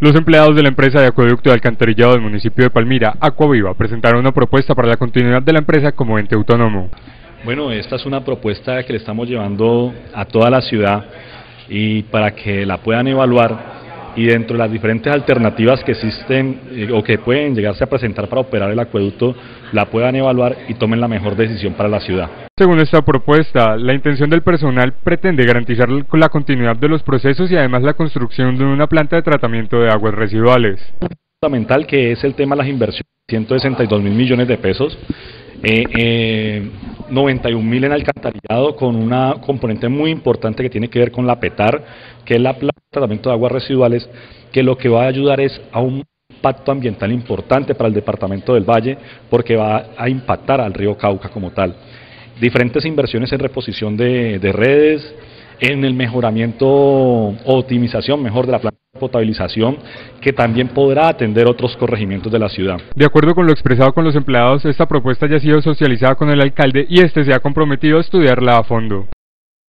Los empleados de la empresa de acueducto de alcantarillado del municipio de Palmira, Acuaviva, presentaron una propuesta para la continuidad de la empresa como ente autónomo. Bueno, esta es una propuesta que le estamos llevando a toda la ciudad y para que la puedan evaluar y dentro de las diferentes alternativas que existen eh, o que pueden llegarse a presentar para operar el acueducto, la puedan evaluar y tomen la mejor decisión para la ciudad. Según esta propuesta, la intención del personal pretende garantizar la continuidad de los procesos y además la construcción de una planta de tratamiento de aguas residuales. Fundamental que es el tema de las inversiones, 162 mil millones de pesos, eh, eh, 91 mil en alcantarillado con una componente muy importante que tiene que ver con la PETAR, que es la planta tratamiento de aguas residuales, que lo que va a ayudar es a un impacto ambiental importante para el departamento del Valle, porque va a impactar al río Cauca como tal. Diferentes inversiones en reposición de, de redes, en el mejoramiento o optimización mejor de la planta de potabilización, que también podrá atender otros corregimientos de la ciudad. De acuerdo con lo expresado con los empleados, esta propuesta ya ha sido socializada con el alcalde y este se ha comprometido a estudiarla a fondo.